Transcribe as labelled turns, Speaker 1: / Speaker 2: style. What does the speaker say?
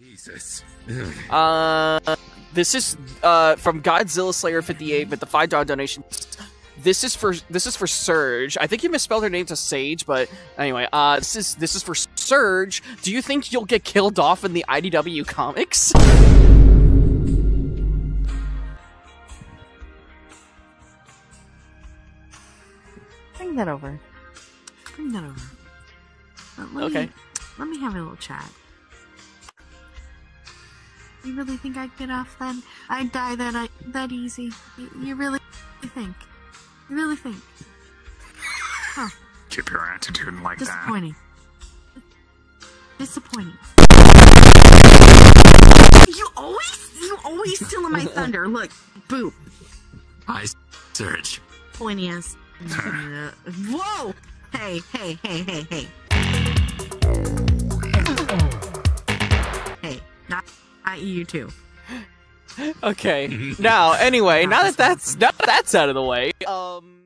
Speaker 1: Jesus.
Speaker 2: Uh, this is uh from Godzilla Slayer 58 with the five dollar donation. This is for this is for Surge. I think you misspelled her name to Sage, but anyway, uh, this is this is for Surge. Do you think you'll get killed off in the IDW comics?
Speaker 3: Bring that over. Bring that over. Let
Speaker 2: Okay.
Speaker 3: Let me have a little chat. You really think I'd get off then? I'd die that I, that easy? You, you really think? You really think?
Speaker 4: Keep your attitude like that.
Speaker 3: Disappointing. Disappointing. You always, you always stealing my thunder. Look, boop,
Speaker 1: I search.
Speaker 3: pointy ass. Whoa! Hey, hey, hey, hey, hey. Hey, not, not you too.
Speaker 2: okay. Now, anyway, now that that's now that that's out of the way, um.